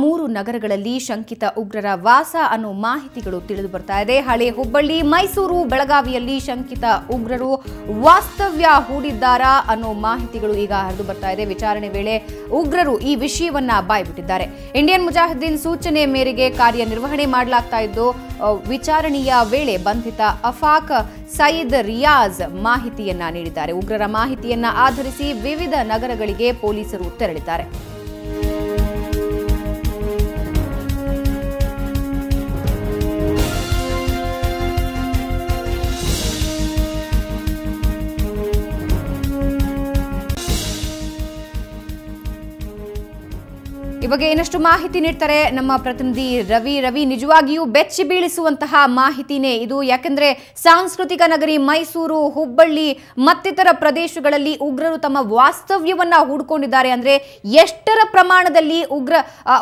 ಮೂರು ನಗರಗಳಲ್ಲಿ ಶಂಕಿತ ಉಗ್ರರ ವಾಸ ಅನ್ನೋ ಮಾಹಿತಿಗಳು ತಿಳಿದು ಬರ್ತಾ ಇದೆ. ಹಳೆ ಹುಬ್ಬಳ್ಳಿ, ಮೈಸೂರು ಬೆಳಗಾವಿಯಲ್ಲಿ ಶಂಕಿತ ಉಗ್ರರು ವಾಸ್ತವ್ಯ ಹೂಡಿದ್ದಾರಾ ಅನ್ನೋ ಮಾಹಿತಿಗಳು ಈಗ ಹರಿದು ಬರ್ತಾ ಇದೆ. ವಿಚಾರಣೆ ವೇಳೆ ಉಗ್ರರು ಈ ವಿಷಯವನ್ನ ಬಾಯ್ಬಿಟ್ಟಿದ್ದಾರೆ. ಇಂಡಿಯನ್ ಮುಜಾಹಿದ್ದೀನ್ ಸೂಚನೆ ಮೇರೆಗೆ ಕಾರ್ಯನಿರ್ವಹಣೆ ಮಾಡಲಾಗ್ತಾ ಇದ್ದು ವಿಚಾರಣೆಯ ವೇಳೆ ಬಂಧಿತ ಅಫಾಕ್ ಸಯೀದ್ ರಿಯಾಜ್ ಮಾಹಿತಿಯನ್ನ ನೀಡಿದ್ದಾರೆ. ಉಗ್ರರ ಮಾಹಿತಿಯನ್ನ ಆಧರಿಸಿ ವಿವಿಧ ನಗರಗಳಿಗೆ ಪೊಲೀಸರು ತೆರಳಿದ್ದಾರೆ. ಈ ಬಗ್ಗೆ ಇನ್ನಷ್ಟು ಮಾಹಿತಿ ನೀಡ್ತಾರೆ ನಮ್ಮ ಪ್ರತಿನಿಧಿ ರವಿ. ರವಿ, ನಿಜವಾಗಿಯೂ ಬೆಚ್ಚಿ ಬೀಳಿಸುವಂತಹ ಮಾಹಿತಿನೇ ಇದು. ಯಾಕಂದ್ರೆ ಸಾಂಸ್ಕೃತಿಕ ನಗರಿ ಮೈಸೂರು, ಹುಬ್ಬಳ್ಳಿ, ಮತ್ತಿತರ ಪ್ರದೇಶಗಳಲ್ಲಿ ಉಗ್ರರು ತಮ್ಮ ವಾಸ್ತವ್ಯವನ್ನ ಹೂಡ್ಕೊಂಡಿದ್ದಾರೆ. ಅಂದ್ರೆ ಎಷ್ಟರ ಪ್ರಮಾಣದಲ್ಲಿ ಉಗ್ರ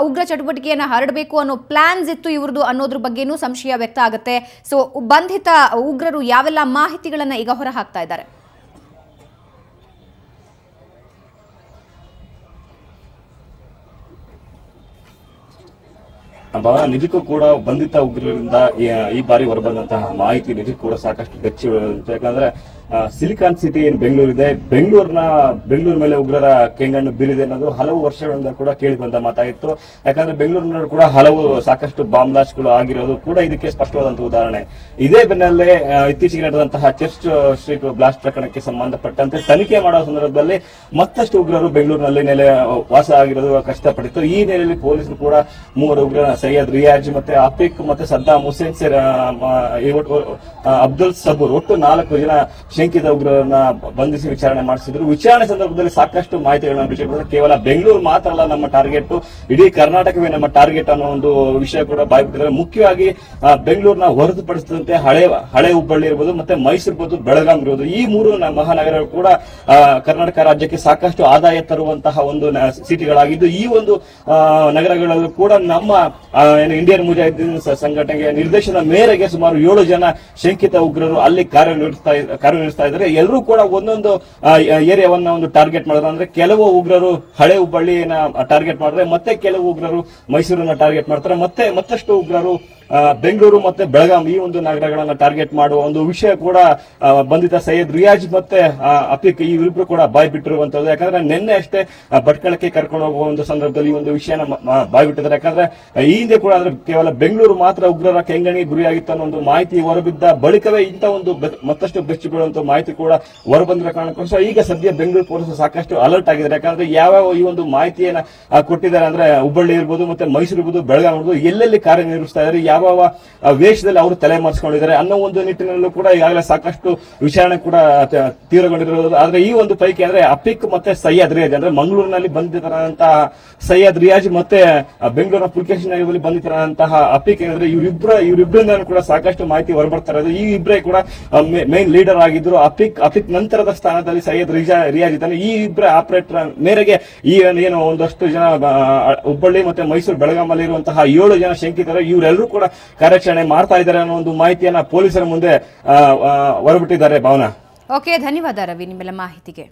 ಉಗ್ರ ಚಟುವಟಿಕೆಯನ್ನು ಹರಡಬೇಕು ಅನ್ನೋ ಪ್ಲಾನ್ಸ್ ಇತ್ತು ಇವ್ರದ್ದು ಅನ್ನೋದ್ರ ಬಗ್ಗೆನೂ ಸಂಶಯ ವ್ಯಕ್ತ ಆಗುತ್ತೆ. ಸೊ ಬಂಧಿತ ಉಗ್ರರು ಯಾವೆಲ್ಲ ಮಾಹಿತಿಗಳನ್ನ ಈಗ ಹೊರ ಹಾಕ್ತಾ ಇದ್ದಾರೆ? ನಿಜಕ್ಕೂ ಕೂಡ ಬಂಧಿತ ಉಗ್ರರಿಂದ ಈ- ಬಾರಿ ಹೊರಬಂದಂತಹ ಮಾಹಿತಿ ನಿಜಕ್ಕೂ ಕೂಡ ಸಾಕಷ್ಟು ಬೆಚ್ಚಿ. ಯಾಕಂದ್ರೆ ಸಿಲಿಕಾನ್ ಸಿಟಿ ಏನ್ ಬೆಂಗಳೂರಿದೆ? ಬೆಂಗಳೂರಿನ, ಬೆಂಗಳೂರು ಮೇಲೆ ಉಗ್ರರ ಕೆಂಗಣ್ಣು ಬೀರಿದೆ ಅನ್ನೋದು ಹಲವು ವರ್ಷಗಳಿಂದ ಕೂಡ ಕೇಳಿ ಬಂದ ಮಾತಾಗಿತ್ತು. ಯಾಕಂದ್ರೆ ಬೆಂಗಳೂರಿನಲ್ಲಿ ಕೂಡ ಹಲವು ಸಾಕಷ್ಟು ಬಾಂಬ್ಗಳು ಆಗಿರೋದು ಕೂಡ ಇದಕ್ಕೆ ಸ್ಪಷ್ಟವಾದಂತಹ ಉದಾಹರಣೆ. ಇದೇ ಬೆನ್ನಲ್ಲೇ ಇತ್ತೀಚೆಗೆ ನಡೆದಂತಹ ಚರ್ಚ್ ಸ್ಟ್ರೀಟ್ ಬ್ಲಾಸ್ಟ್ ಪ್ರಕರಣಕ್ಕೆ ಸಂಬಂಧಪಟ್ಟಂತೆ ತನಿಖೆ ಮಾಡುವ ಸಂದರ್ಭದಲ್ಲಿ ಮತ್ತಷ್ಟು ಉಗ್ರರು ಬೆಂಗಳೂರಿನಲ್ಲಿ ನೆಲೆ ವಾಸ ಆಗಿರೋದು ಕಷ್ಟಪಟ್ಟಿತ್ತು ಈ ನೆಲೆಯಲ್ಲಿ ಪೊಲೀಸರು ಕೂಡ ಮೂವರು ಉಗ್ರ ಸೈಯದ್ ರಿಯಾಜ್ ಮತ್ತೆ ಅಫಿಕ್ ಮತ್ತೆ ಸದ್ದಾಮ್ ಹುಸೇನ್ ಸೇರ್ ಅಬ್ದುಲ್ ಸಬೂರ್ ಒಟ್ಟು ನಾಲ್ಕು ಜನ ಶಂಕಿತ ಉಗ್ರರನ್ನ ಬಂಧಿಸಿ ವಿಚಾರಣೆ ಮಾಡಿಸಿದ್ರು. ವಿಚಾರಣೆ ಸಂದರ್ಭದಲ್ಲಿ ಸಾಕಷ್ಟು ಮಾಹಿತಿಗಳನ್ನ ಬಿಟ್ಟು ಕೇವಲ ಬೆಂಗಳೂರು ಮಾತ್ರ ಅಲ್ಲ ನಮ್ಮ ಟಾರ್ಗೆಟ್. ಇಡೀ ಕರ್ನಾಟಕವೇ ನಮ್ಮ ಟಾರ್ಗೆಟ್ ಅನ್ನೋ ಒಂದು ವಿಷಯ ಕೂಡ ಬಾಯ್ಬಿಟ್ಟಿದ್ದಾರೆ. ಮುಖ್ಯವಾಗಿ ಬೆಂಗಳೂರಿನ ಹೊರತುಪಡಿಸಿದಂತೆ ಹಳೆ ಹಳೆ ಹುಬ್ಬಳ್ಳಿ ಇರ್ಬೋದು, ಮತ್ತೆ ಮೈಸೂರು ಇರ್ಬೋದು, ಬೆಳಗಾಂ ಇರ್ಬೋದು, ಈ ಮೂರು ಮಹಾನಗರಗಳು ಕೂಡ ಕರ್ನಾಟಕ ರಾಜ್ಯಕ್ಕೆ ಸಾಕಷ್ಟು ಆದಾಯ ತರುವಂತಹ ಒಂದು ಸಿಟಿಗಳಾಗಿದ್ದು, ಈ ಒಂದು ನಗರಗಳಲ್ಲೂ ಕೂಡ ನಮ್ಮ ಇಂಡಿಯನ್ ಮುಜಾಹಿದ್ದೀನ್ ಸಂಘಟನೆಗೆ ನಿರ್ದೇಶನ ಮೇರೆಗೆ ಸುಮಾರು ಏಳು ಜನ ಶಂಕಿತ ಉಗ್ರರು ಅಲ್ಲಿ ಕಾರ್ಯನಿರ್ವಹಿಸ್ತಾ ಇದ್- ಕಾರ್ಯನಿರ್ವಹಿಸ್ತಾ ಇದ್ದಾರೆ. ಎಲ್ಲರೂ ಕೂಡ ಒಂದೊಂದು ಏರಿಯಾವನ್ನ ಒಂದು ಟಾರ್ಗೆಟ್ ಮಾಡಿದ್ರು ಅಂದ್ರೆ ಕೆಲವು ಉಗ್ರರು ಹಳೆ ಹುಬ್ಬಳ್ಳಿನ ಟಾರ್ಗೆಟ್ ಮಾಡಿದ್ರೆ ಮತ್ತೆ ಕೆಲವು ಉಗ್ರರು ಮೈಸೂರನ್ನ ಟಾರ್ಗೆಟ್ ಮಾಡ್ತಾರೆ. ಮತ್ತೆ ಮತ್ತಷ್ಟು ಉಗ್ರರು ಬೆಂಗಳೂರು ಮತ್ತೆ ಬೆಳಗಾಂ ಈ ಒಂದು ನಗರಗಳನ್ನ ಟಾರ್ಗೆಟ್ ಮಾಡುವ ಒಂದು ವಿಷಯ ಕೂಡ ಬಂದಿದ್ದ ಸೈಯದ್ ರಿಯಾಜ್ ಮತ್ತೆ ಆ, ಅಫೀಕ್ ಈ ಇಬ್ರು ಕೂಡ ಬಾಯ್ ಬಿಟ್ಟಿರುವಂತದ್ದು. ಯಾಕಂದ್ರೆ ನಿನ್ನೆ ಅಷ್ಟೇ ಭಟ್ಕಳಕ್ಕೆ ಕರ್ಕೊಂಡು ಹೋಗುವ ಒಂದು ಸಂದರ್ಭದಲ್ಲಿ ಈ ಒಂದು ವಿಷಯನ ಬಾಯ್ ಬಿಟ್ಟಿದ್ದಾರೆ. ಯಾಕಂದ್ರೆ ಈ ಹಿಂದೆ ಕೂಡ ಅಂದ್ರೆ ಕೇವಲ ಬೆಂಗಳೂರು ಮಾತ್ರ ಉಗ್ರರ ಕೆಂಗಣಿ ಗುರಿಯಾಗಿತ್ತು ಅನ್ನೋ ಒಂದು ಮಾಹಿತಿ ಹೊರಬಿದ್ದ ಬಳಿಕವೇ ಇಂಥ ಒಂದು ಮತ್ತಷ್ಟು ಬೆಚ್ಚಿ ಬೀಳುವಂತ ಮಾಹಿತಿ ಕೂಡ ಹೊರಬಂದಿರೋ ಕಾರಣಕ್ಕೋಸ್ಕರ ಈಗ ಸದ್ಯ ಬೆಂಗಳೂರು ಪೊಲೀಸರು ಸಾಕಷ್ಟು ಅಲರ್ಟ್ ಆಗಿದ್ದಾರೆ. ಯಾಕಂದ್ರೆ ಯಾವ್ಯಾವ ಈ ಒಂದು ಮಾಹಿತಿಯನ್ನ ಕೊಟ್ಟಿದ್ದಾರೆ ಅಂದ್ರೆ ಹುಬ್ಬಳ್ಳಿ ಇರ್ಬೋದು ಮತ್ತೆ ಮೈಸೂರು ಇರ್ಬೋದು ಬೆಳಗಾವಿ ಇರ್ಬೋದು ಎಲ್ಲೆಲ್ಲಿ ಕಾರ್ಯನಿರ್ವಹಿಸ್ತಾ ಇದ್ದಾರೆ ಯಾವ ವೇಷದಲ್ಲಿ ಅವರು ತಲೆ ಮರೆಸ್ಕೊಂಡಿದ್ದಾರೆ ಅನ್ನೋ ಒಂದು ನಿಟ್ಟಿನಲ್ಲೂ ಕೂಡ ಈಗಾಗಲೇ ಸಾಕಷ್ಟು ವಿಚಾರಣೆ ಕೂಡ ತೀವ್ರಗೊಂಡಿರೋದು. ಆದ್ರೆ ಈ ಒಂದು ಪೈಕಿ ಅಂದ್ರೆ ಅಪಿಕ್ ಮತ್ತೆ ಸೈಯದ್ ರಿಯಾಜ್, ಅಂದ್ರೆ ಮಂಗಳೂರಿನಲ್ಲಿ ಬಂದಿರತಕ್ಕಂತಹ ಸೈಯದ್ ರಿಯಾಜ್ ಮತ್ತೆ ಬೆಂಗಳೂರಿನ ಪುಲ್ಕೇಶನ್ ನಗರದಲ್ಲಿ ಬಂದಿರತಕ್ಕಂತಹ ಅಪಿಕ್ ಏನಂದ್ರೆ ಇವರಿಬ್ಬರ ಇವರಿಬ್ಬರಿಂದ ಕೂಡ ಸಾಕಷ್ಟು ಮಾಹಿತಿ ಹೊರಬರ್ತಾ ಈ ಇಬ್ಬರೇ ಕೂಡ ಮೇನ್ ಲೀಡರ್ ಆಗಿದ್ರು. ಅಪಿಕ್ ಅಪಿಕ್ ನಂತರದ ಸ್ಥಾನದಲ್ಲಿ ಸೈಯದ್ ರಿಜಾ, ರಿಯಾಜ್ ಇದ್ದಾನೆ. ಈ ಇಬ್ಬರ ಆಪರೇಟರ್ ಮೇರೆಗೆ ಈ ಏನು- ಒಂದಷ್ಟು ಜನ ಹುಬ್ಬಳ್ಳಿ ಮತ್ತೆ ಮೈಸೂರು ಬೆಳಗಾಮಲ್ಲಿ ಇರುವಂತಹ ಏಳು ಜನ ಶಂಕಿತರು, ಇವರೆಲ್ಲರೂ ಕೂಡ ಕಾರ್ಯಾಚರಣೆ ಮಾಡ್ತಾ ಇದ್ದಾರೆ ಅನ್ನೋ ಒಂದು ಮಾಹಿತಿಯನ್ನ ಪೊಲೀಸರ ಮುಂದೆ ಹೊರಬಿಟ್ಟಿದ್ದಾರೆ ಭಾವನಾ. ಓಕೆ ಧನ್ಯವಾದ ರವಿ, ನಿಮ್ಮೆಲ್ಲ ಮಾಹಿತಿಗೆ.